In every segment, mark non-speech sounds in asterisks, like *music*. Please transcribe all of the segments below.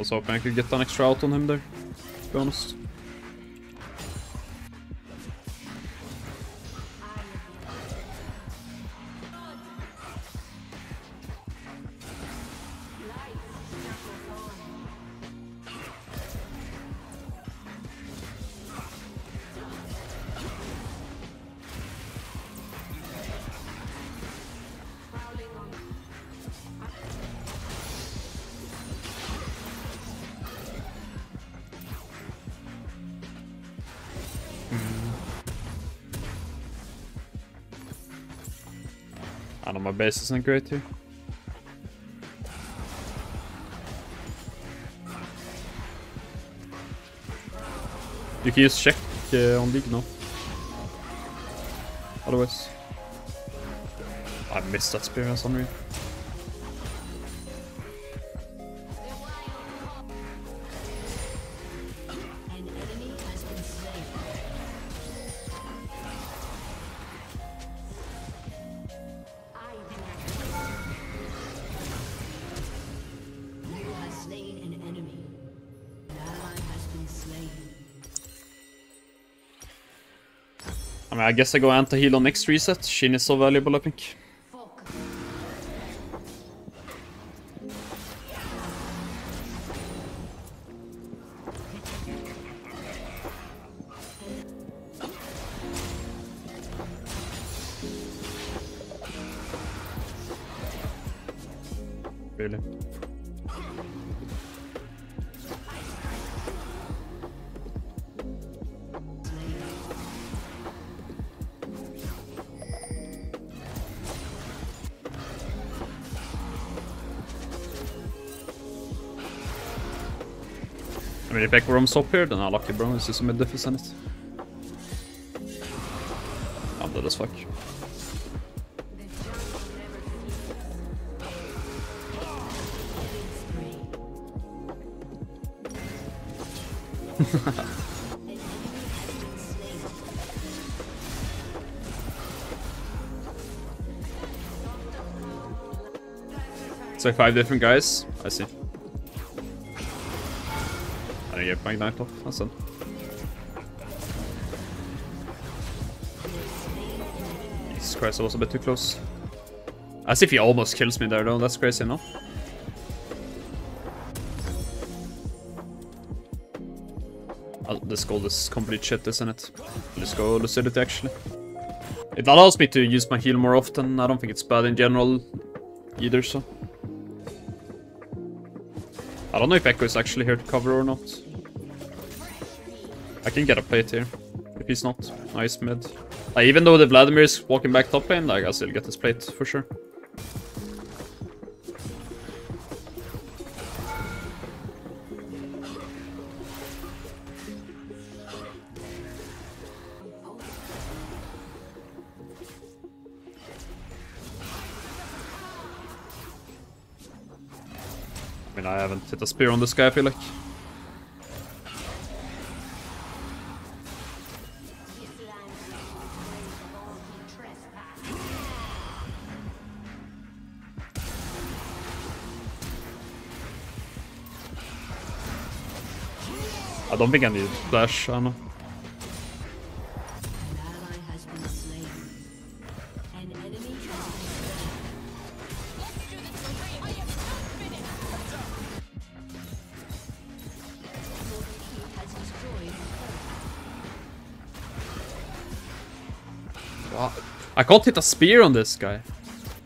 was hoping I could get an extra out on him there, to be honest. I know my base isn't great here. You can use check uh, on League now. Otherwise. I missed that spear as unreal. I mean, I guess I go anti-heal on next reset. Sheen is so valuable, I think. Falk. Really. If Ekroom's up here, then I'll lucky bro. This is a mid diff, isn't it? I'm dead as fuck. *laughs* It's like five different guys. I see. Get my knife off. That's done. Jesus Christ, I was a bit too close. As if he almost kills me there though, that's crazy, no? Oh, this gold is complete shit, isn't it? Let's go Lucidity actually. It allows me to use my heal more often. I don't think it's bad in general either, so. I don't know if Ekko is actually here to cover or not. I can get a plate here. If he's not. Nice mid. Like, even though the Vladimir is walking back top lane, like, I'll still get this plate for sure. I mean, I haven't hit a spear on this guy, I feel like. Slain. Your team has destroyed a turret. Wow. I can't hit a spear on this guy. An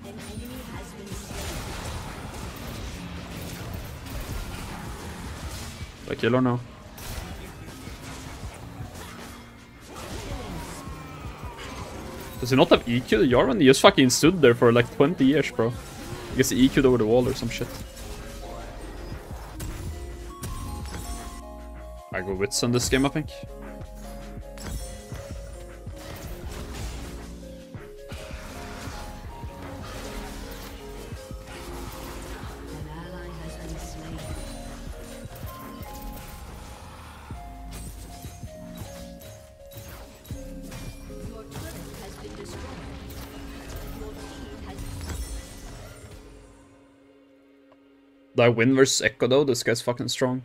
enemy has been slain. Like kill or no? Does he not have EQ, the Jarvan? He just fucking stood there for like 20 years, bro. I guess he EQ'd over the wall or some shit. I go Wits on this game, I think. I win versus Ekko though? This guy's fucking strong.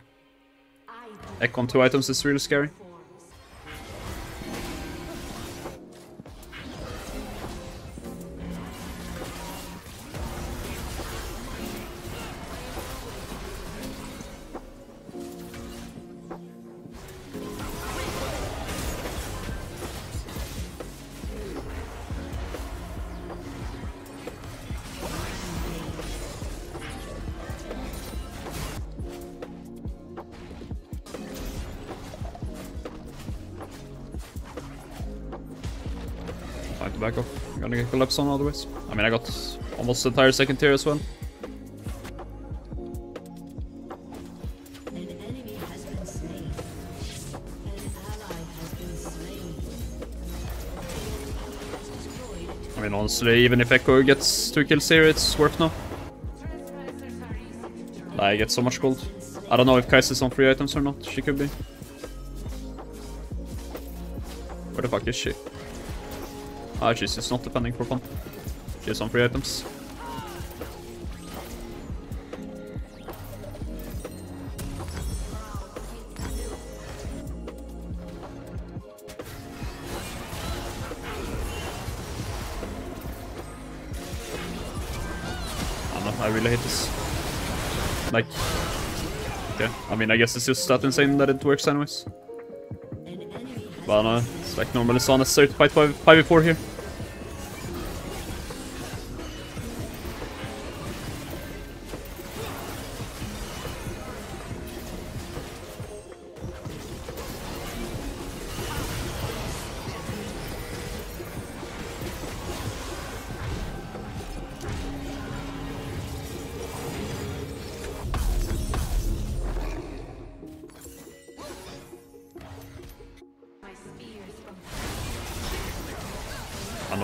Ekko on two items is really scary. Back off. I'm gonna get collapse on otherwise. I mean, I got almost the entire second tier as well. I mean, honestly, even if Ekko gets two kills here, it's worth now. I get so much gold. I don't know if Kai'Sa is on free items or not. She could be. Where the fuck is she? Ah, she's it's not defending for fun. She's on free items. I don't know, I really hate this. Like, okay. I mean, I guess it's just that insane that it works anyways. But don't know, it's like normally it's unnecessary to fight 5 5v4 here.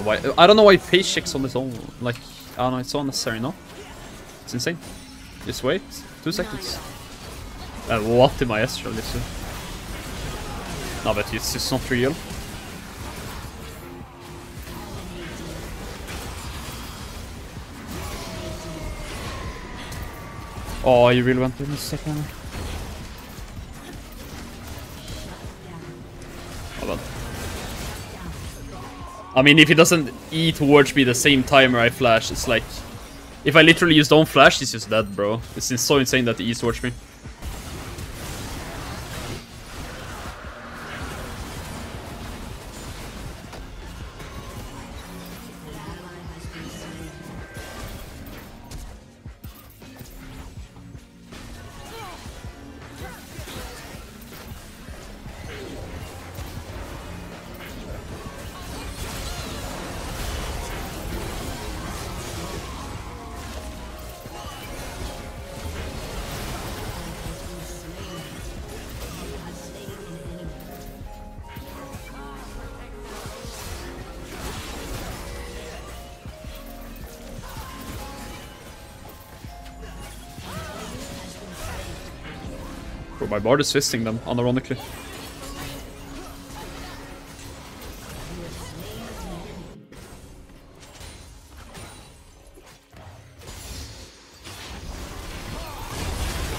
Why. I don't know why face checks on its own. Like, I don't know. It's so unnecessary, no? It's insane. Just wait. Two seconds. Uh, what am I actually? So. No, but it's just not real. Oh, you really went in a second. Oh, well. I mean, if he doesn't E towards me the same time where I flash, it's like... If I literally just don't flash, he's just dead, bro. It's so insane that he E towards me. Bro, my bard is fisting them, unironically.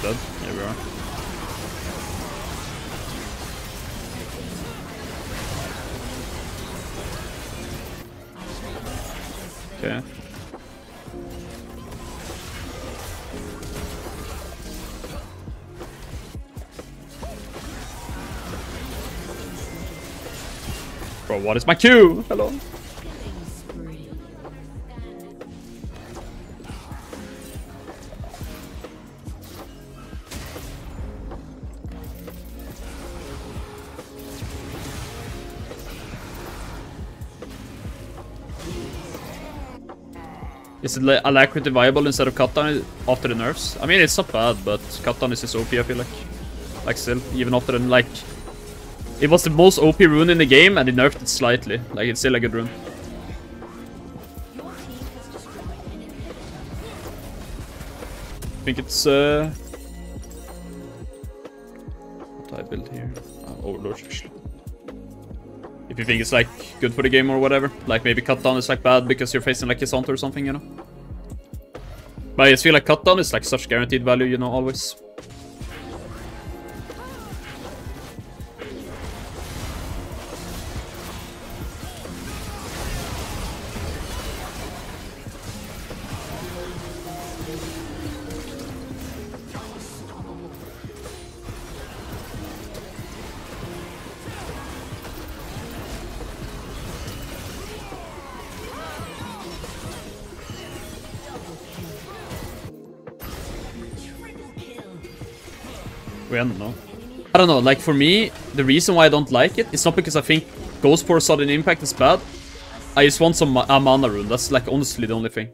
Dead? Here we are. Bro, what is my Q? Hello. Is it Alacrity viable instead of Cut Down after the nerfs? I mean, it's not bad, but Cut Down is just OP, I feel like. Like, still, even after the, like... It was the most OP rune in the game, and it nerfed it slightly. Like, it's still a good rune. I think it's, uh... What do I build here? Uh, Overlord, actually. If you think it's, like, good for the game or whatever. Like, maybe Cut Down is, like, bad because you're facing, like, K'Sante or something, you know? But I just feel like cut down is like such guaranteed value, you know, always. We don't know. I don't know, like for me, the reason why I don't like it, it's not because I think Ghost Poro Sudden Impact is bad. I just want some a mana rune, that's like honestly the only thing.